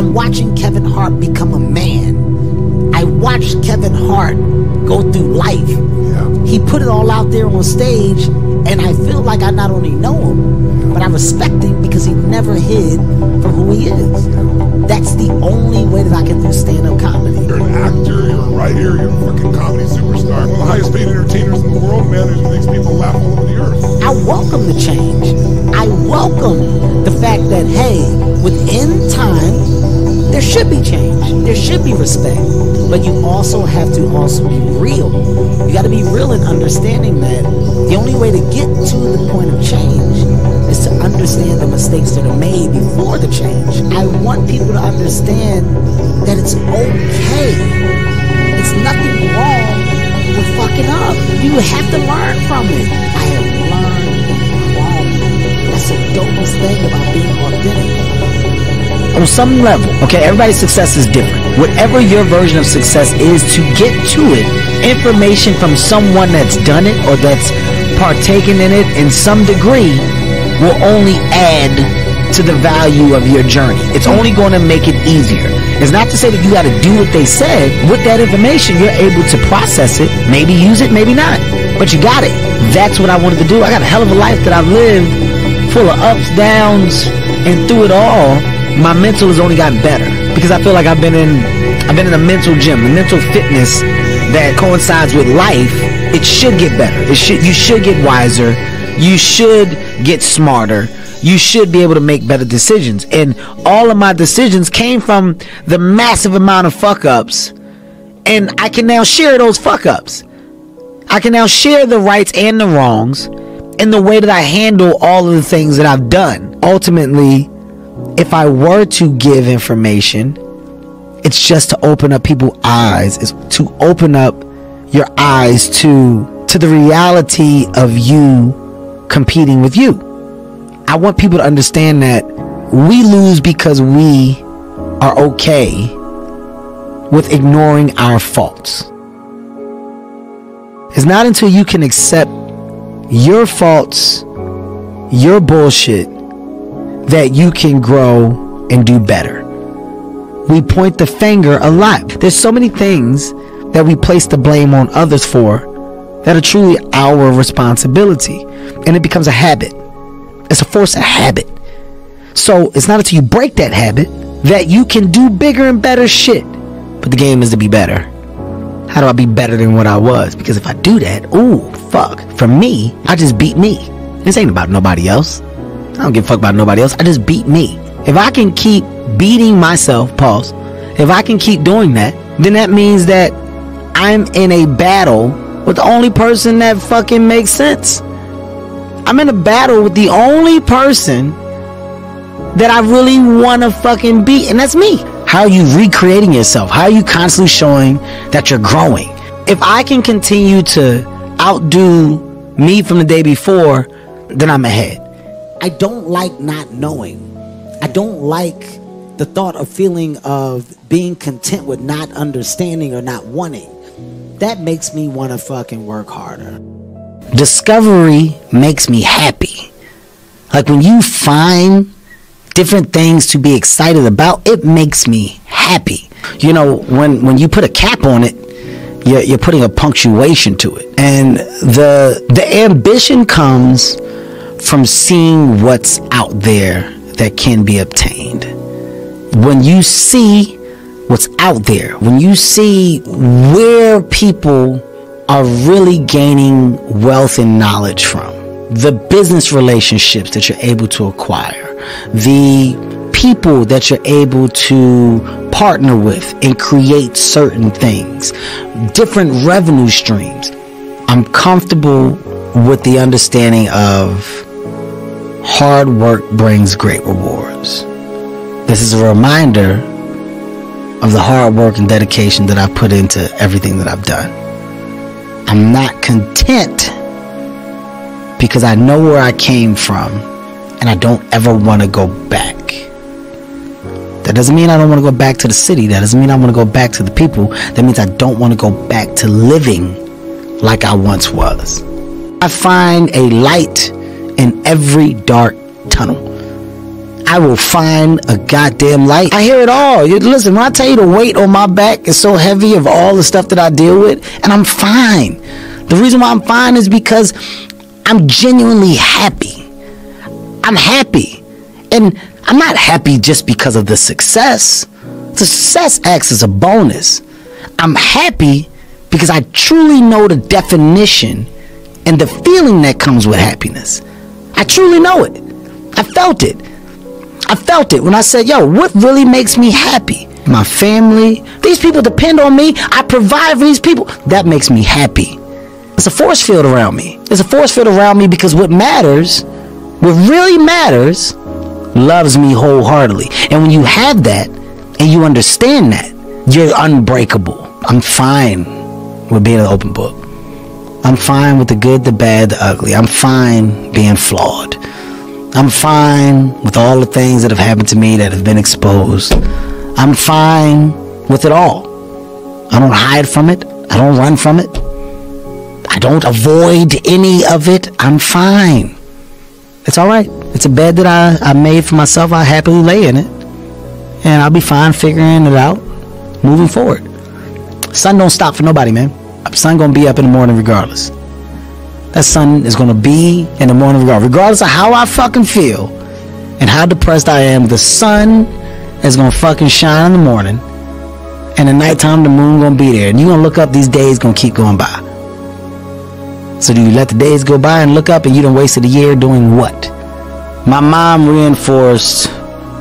I'm watching Kevin Hart become a man. I watched Kevin Hart go through life. Yeah. He put it all out there on stage, and I feel like I not only know him, but I respect him because he never hid from who he is. That's the only way that I can do stand-up comedy. You're an actor, you're a writer, you're a fucking comedy superstar. One of the highest paid entertainers in the world, man, who makes people laugh all over the earth. I welcome the change. I welcome the fact that, hey, within time, there should be change. There should be respect. But you also have to also be real. You got to be real in understanding that the only way to get to the point of change is to understand the mistakes that are made before the change. I want people to understand that it's okay. It's nothing wrong with fucking up. You have to learn from it. I have learned from That's the dopest thing about being authentic on some level, okay, everybody's success is different. Whatever your version of success is, to get to it, information from someone that's done it or that's partaken in it in some degree will only add to the value of your journey. It's only going to make it easier. It's not to say that you got to do what they said. With that information, you're able to process it, maybe use it, maybe not. But you got it. That's what I wanted to do. I got a hell of a life that I've lived full of ups, downs, and through it all, my mental has only gotten better because I feel like I've been in I've been in a mental gym, a mental fitness that coincides with life. It should get better. It should you should get wiser. You should get smarter. You should be able to make better decisions. And all of my decisions came from the massive amount of fuck ups. And I can now share those fuck ups. I can now share the rights and the wrongs and the way that I handle all of the things that I've done. Ultimately, if I were to give information, it's just to open up people's eyes, is to open up your eyes to to the reality of you competing with you. I want people to understand that we lose because we are okay with ignoring our faults. It's not until you can accept your faults, your bullshit, that you can grow and do better. We point the finger a lot. There's so many things that we place the blame on others for that are truly our responsibility. And it becomes a habit. It's a force of habit. So it's not until you break that habit that you can do bigger and better shit. But the game is to be better. How do I be better than what I was? Because if I do that, ooh, fuck. For me, I just beat me. This ain't about nobody else. I don't give a fuck about nobody else. I just beat me. If I can keep beating myself, pause. If I can keep doing that, then that means that I'm in a battle with the only person that fucking makes sense. I'm in a battle with the only person that I really want to fucking beat, and that's me. How are you recreating yourself? How are you constantly showing that you're growing? If I can continue to outdo me from the day before, then I'm ahead. I don't like not knowing. I don't like the thought of feeling of being content with not understanding or not wanting. That makes me want to fucking work harder. Discovery makes me happy. Like when you find different things to be excited about, it makes me happy. You know, when when you put a cap on it, you're, you're putting a punctuation to it, and the the ambition comes from seeing what's out there that can be obtained. When you see what's out there, when you see where people are really gaining wealth and knowledge from, the business relationships that you're able to acquire, the people that you're able to partner with and create certain things, different revenue streams. I'm comfortable with the understanding of hard work brings great rewards. This is a reminder of the hard work and dedication that I put into everything that I've done. I'm not content because I know where I came from and I don't ever want to go back. That doesn't mean I don't want to go back to the city. That doesn't mean I want to go back to the people. That means I don't want to go back to living like I once was. I find a light in every dark tunnel. I will find a goddamn light. I hear it all. You, listen, when I tell you the weight on my back is so heavy of all the stuff that I deal with, and I'm fine. The reason why I'm fine is because I'm genuinely happy. I'm happy. And I'm not happy just because of the success. The success acts as a bonus. I'm happy because I truly know the definition and the feeling that comes with happiness. I truly know it. I felt it. I felt it when I said, yo, what really makes me happy? My family. These people depend on me. I provide for these people. That makes me happy. It's a force field around me. It's a force field around me because what matters, what really matters, loves me wholeheartedly. And when you have that and you understand that, you're unbreakable. I'm fine with being an open book. I'm fine with the good, the bad, the ugly. I'm fine being flawed. I'm fine with all the things that have happened to me that have been exposed. I'm fine with it all. I don't hide from it. I don't run from it. I don't avoid any of it. I'm fine. It's all right. It's a bed that I, I made for myself. I happily lay in it. And I'll be fine figuring it out moving forward. Sun don't stop for nobody, man. Sun gonna be up in the morning regardless. That sun is gonna be in the morning regardless. Regardless of how I fucking feel and how depressed I am, the sun is gonna fucking shine in the morning. And at nighttime the moon gonna be there. And you gonna look up, these days gonna keep going by. So do you let the days go by and look up and you don't wasted a year doing what? My mom reinforced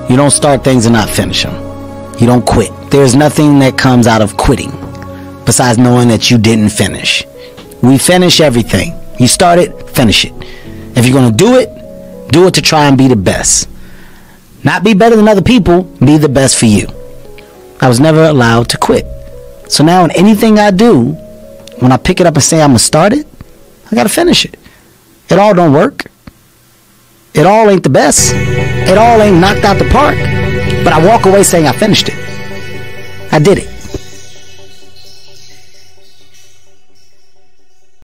you don't start things and not finish them. You don't quit. There's nothing that comes out of quitting besides knowing that you didn't finish. We finish everything. You start it, finish it. If you're going to do it, do it to try and be the best. Not be better than other people, be the best for you. I was never allowed to quit. So now in anything I do, when I pick it up and say I'm going to start it, I got to finish it. It all don't work. It all ain't the best. It all ain't knocked out the park. But I walk away saying I finished it. I did it.